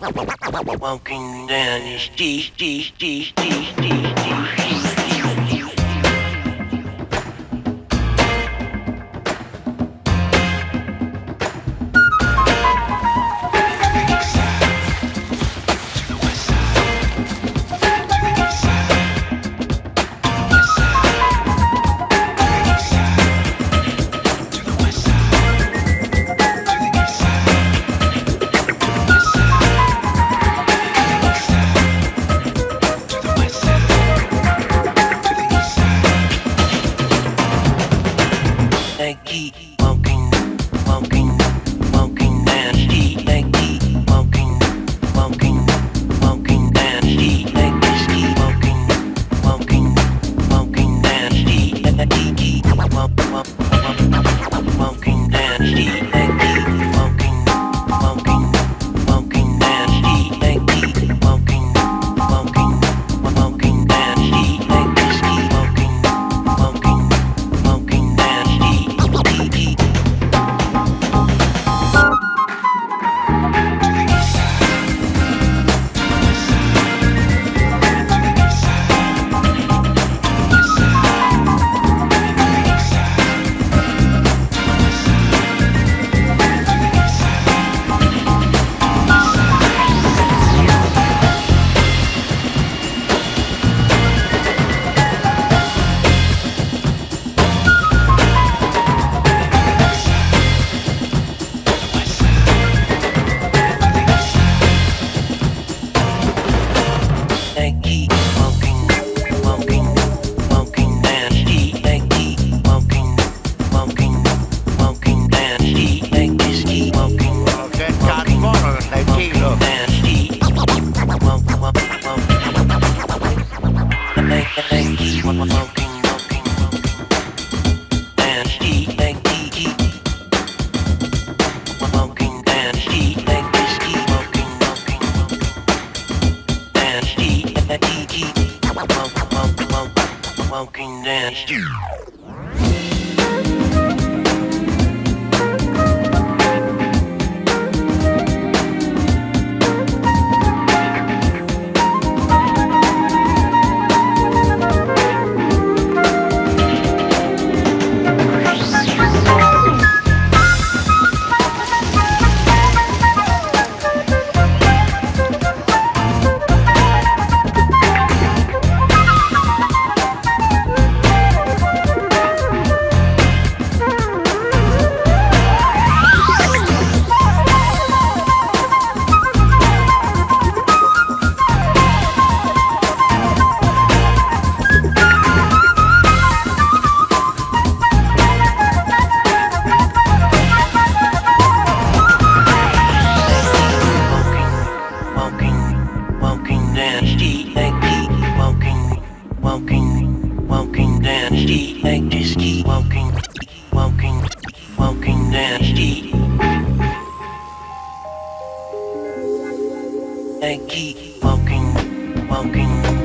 Walking down the street, street, street, street, street, street. talking. monkey dance. nasty, like this keep walking, walking, walking nasty. I keep walking, walking.